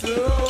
slow.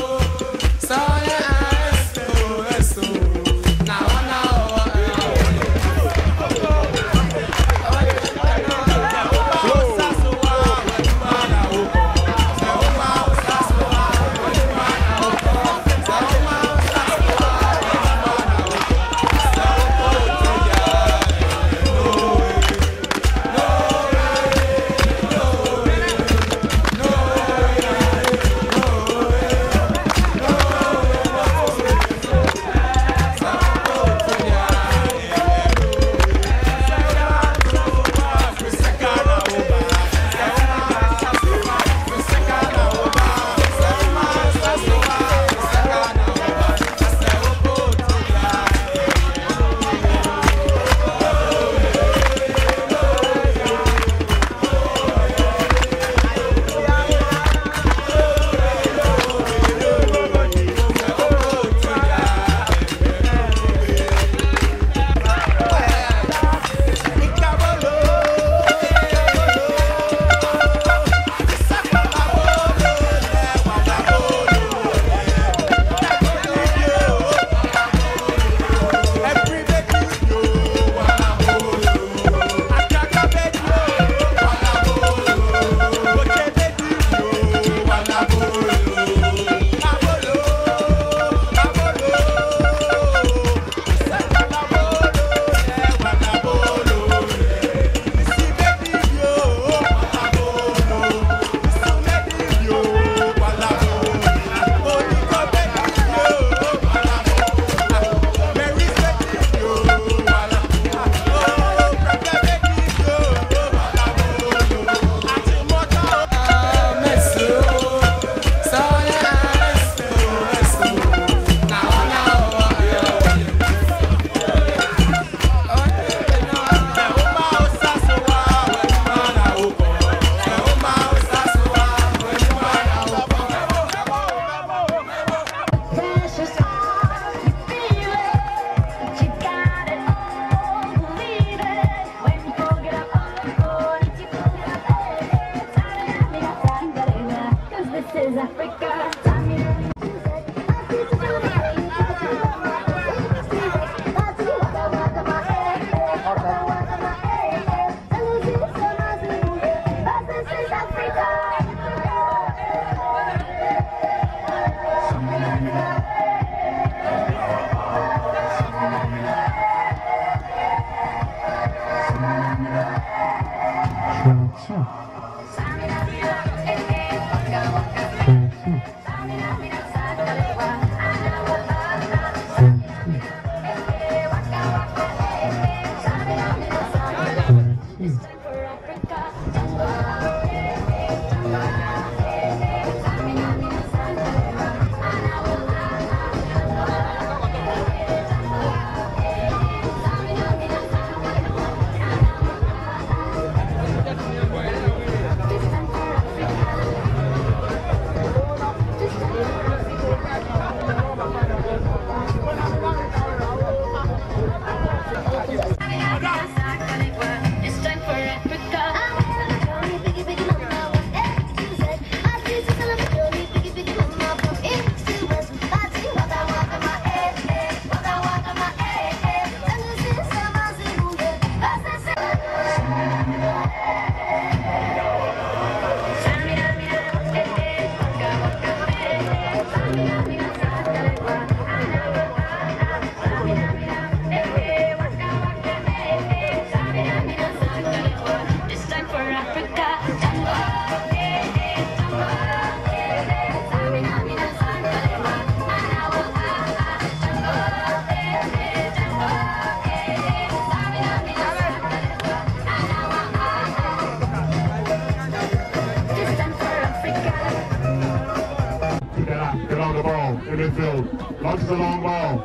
Midfield. Launches a long ball.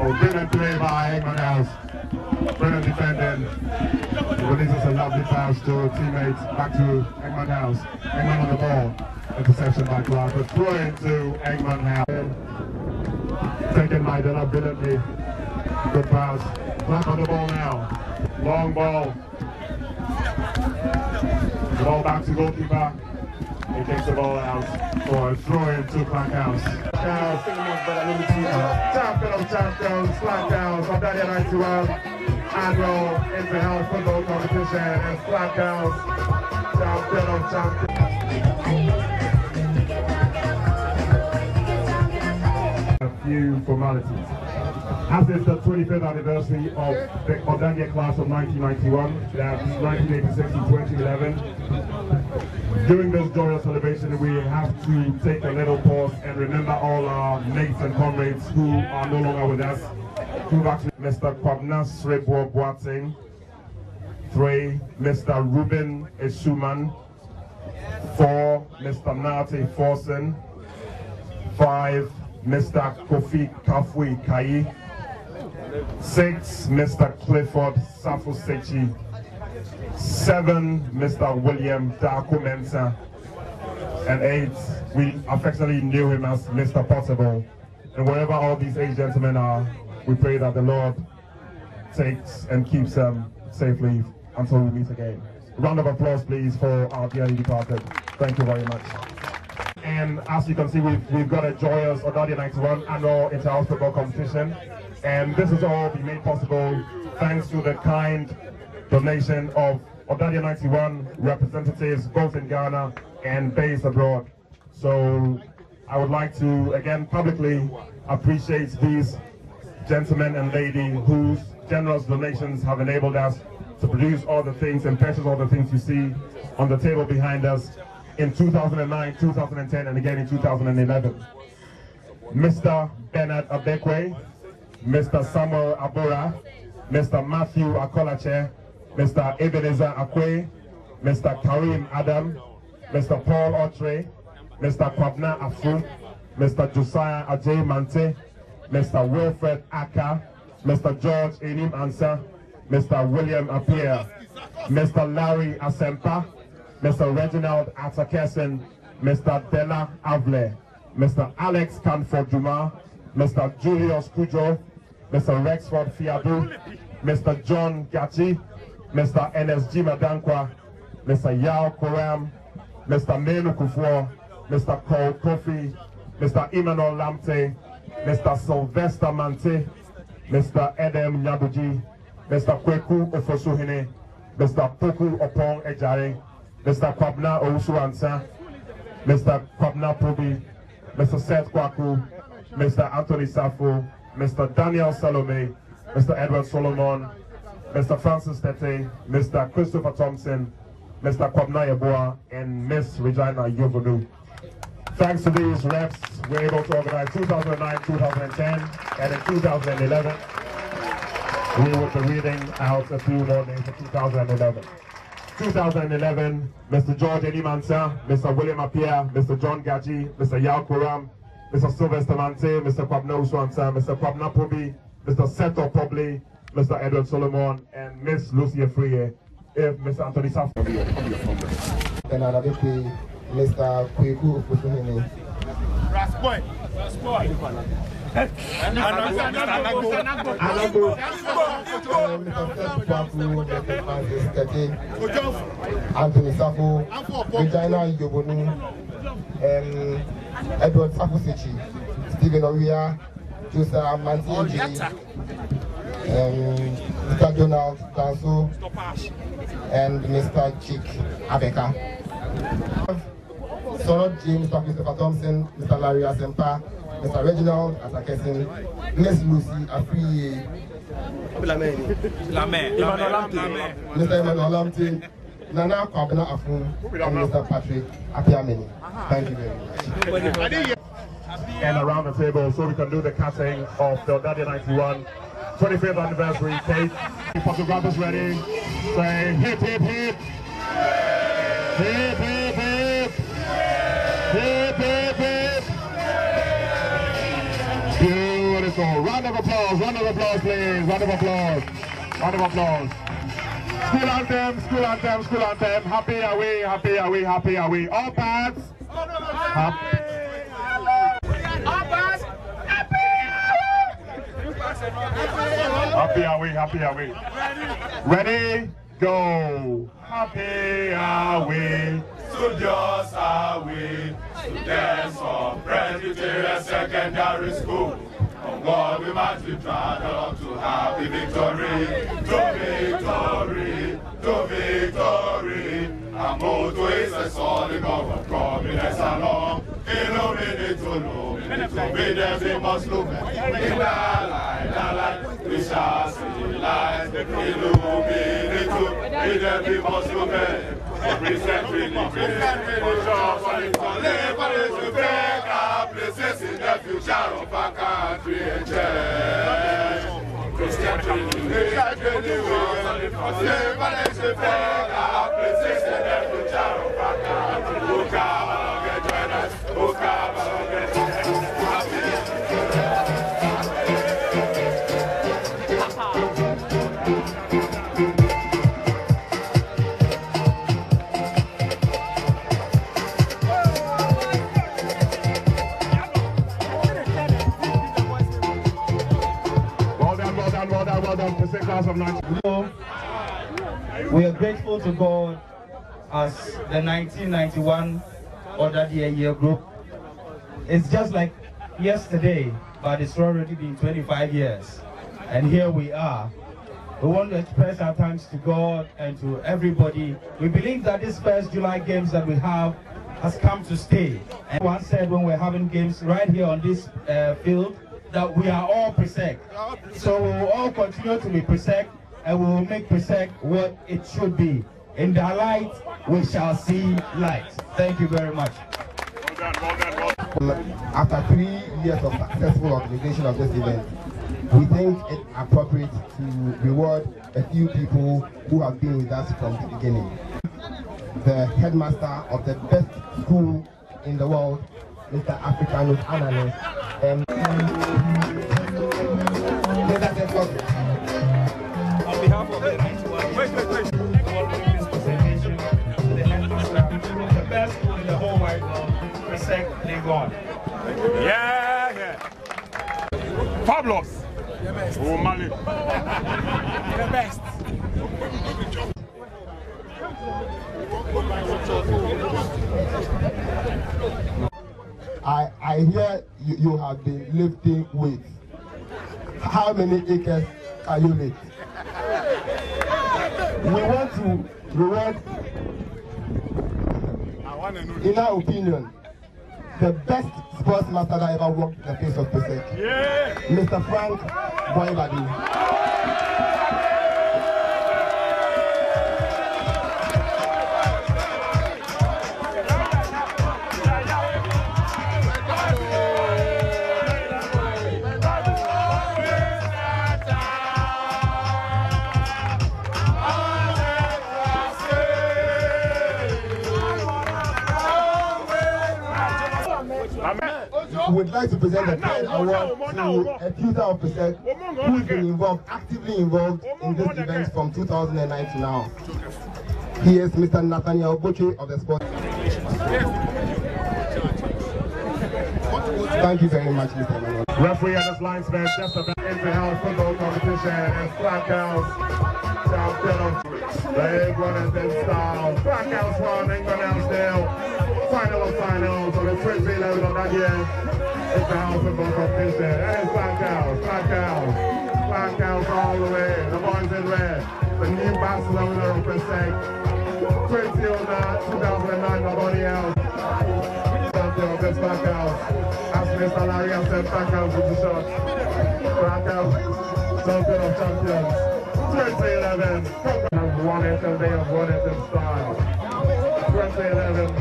Oh, brilliant play by Engmann House. Brilliant defending. Releases a lovely pass to teammates. Back to Engmann House. Engmann on the ball. Interception by Clark. But throw into Engmann House. Taken by Della brilliantly. Good pass. Clark on the ball now. Long ball. Ball back to goalkeeper. He takes the ball out for a throw into Clark House. Champion of champions, Clark House, Odadee 91 annual inter-house football competition and Clark House, champion of champions. A few formalities. As is the 25th anniversary of the Odadee class of 1991, that's 1986 to 2011. During this joyous celebration, we have to take a little pause and remember all our mates and comrades who are no longer with us. Actually, Mr. Kwabena Srebo Boateng. Three, Mr. Ruben Eshuman. Four, Mr. Nate Forsen. Five, Mr. Kofi Kafui Kai. Six, Mr. Clifford Safusechi. Seven, Mr. William Darko Mensa. And eight, we affectionately knew him as Mr. Possible. And wherever all these eight gentlemen are, we pray that the Lord takes and keeps them safely until we meet again. round of applause, please, for our dearly departed. Thank you very much. And as you can see, we've, we've got a joyous Odadee 91 annual inter-house football competition. And this has all been made possible thanks to the kind donation of Odadee 91 representatives both in Ghana and based abroad. So I would like to again publicly appreciate these gentlemen and ladies whose generous donations have enabled us to produce all the things and purchase all the things you see on the table behind us in 2009, 2010, and again in 2011. Mr. Bernard Abekwe, Mr. Samuel Abora, Mr. Matthew Akolache, Mr. Ebenezer Akwe, Mr. Karim Adam, Mr. Paul Otre, Mr. Kwabena Afu, Mr. Josiah Ajay Mante, Mr. Wilfred Aka, Mr. George Enim Ansa, Mr. William Appiah, Mr. Larry Asempa, Mr. Reginald Atakesen, Mr. Della Avle, Mr. Alex Canford Juma, Mr. Julius Kujo, Mr. Rexford Fiadu, Mr. John Gachi, Mr. NSG Madankwa, Mr. Yao Koram, Mr. Menu Kufuor, Mr. Cole Kofi, Mr. Emmanuel Lamte, Mr. Sylvester Mante, Mr. Edem Nyabuji, Mr. Kweku Ofosuhine, Mr. Poku Opong Ejare, Mr. Kwabena Owusuansa, Mr. Kwabena Probi, Mr. Seth Kwaku, Mr. Anthony Safo, Mr. Daniel Salome, Mr. Edward Solomon, Mr. Francis Tete, Mr. Christopher Thompson, Mr. Kwabena Yeboah, and Miss Regina Yovonu. Thanks to these reps, we're able to organize 2009, 2010, and in 2011, we will be reading out a few more names for 2011. 2011, Mr. George Edimansa, Mr. William Appiah, Mr. John Gaji, Mr. Yao Kuram, Mr. Sylvester Mante, Mr. Kwabena Uswansa, Mr. Kwabena Pobi, Mr. Seto Pobli, Mr. Edward Solomon, and Miss Lucia Free, if Mr. Anthony Saf. Mr. Kweku Ofosuhene. Raspoy. Raspoy. Anago. Mr. Seth Kwaku, Mr. Francis Anthony Safo, Regina Yobonu, um, Edward Safusichi, Stephen Oria, Joseph Mantinji, um, Mr. Donald Danso, and Mr. Chick Abeka. Sonot James, Mr. Christopher Thompson, Mr. Larry Asempa, Mr. Reginald Atakesin, Miss Lucy Afriye, Mr. Emmanuel Lamte, Nana Kwabena Afun, and Mr. Patrick Apiameni. Thank you very much. and around the table so we can do the cutting of the Odadee 91 25th anniversary cake. Photographers ready? Say hip hip hip. Hip hip hip. Hip hip hip. Beautiful. Round of applause. Round of applause, please. Round of applause. Round of applause. School anthem, school anthem, school anthem. Happy are we, happy are we, happy are we. All parts. Happy. Happy are we, happy are we. Ready, go. Happy are we, so studios are we, students of Presbyterian Secondary School. On God we be proud of to happy victory, to victory, to victory. Our motto is a solid of providence along. Illuminate to be them we must look In the light, the light, we shall light. Illuminate to them we must look Present really, present really, just to fake, our places in the future of our country and change. Christian just for to but it's a fake, our places in the future to God as the 1991 Order Year Year group. It's just like yesterday, but it's already been 25 years. And here we are. We want to express our thanks to God and to everybody. We believe that this first July games that we have has come to stay. And one said when we're having games right here on this uh, field that we are all Presec. So we will all continue to be Presec and we will make Presec what it should be. In the light, we shall see light. Thank you very much. Well done, well done, well done. After three years of successful organization of this event, we think it appropriate to reward a few people who have been with us from the beginning. The headmaster of the best school in the world, Mr. Africanus Ananis, and um, Fabulous. Oh, Mali. The best. I, I hear you, you have been lifting weights. How many acres can you lift? We want to reward, I want to know. in our opinion, the best sportsmaster that ever walked the face of Presec, Yeah. Mr. Frank Boybadi. Would like to present the third award to a tutor of Presec who's been involved, actively involved in this event from 2009 to now. He is Mr. Nathaniel Butchie of the sport. Thank you very much, Mr. Emmanuel. Referee and his linesman just about inter-house football competition and Black House champion of the England and style. Black House won, England House nil. Final of finals of the 2011 on that year. Inter-house football competition. And it's Black House, Black House. Black House all the way. The boys in red. The new Barcelona of Presec. 20 on that 2009 Nobody else. Champion of this Black House. As Mr. Larry has said, Black House with the shot. Black House, champion of champions. 2011. Have won it and they have won it in style. USA 11,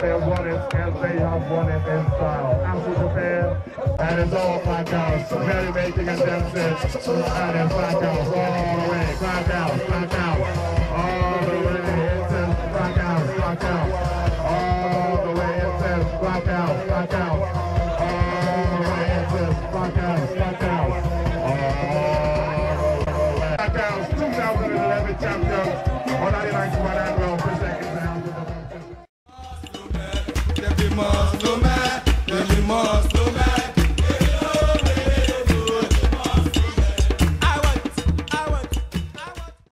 they have won it, and they have won it in style. Absolute Japan, and it's all black house. Very making and dancing, and it's black house all the way. Black house, black house, all the way. It's black house, black house.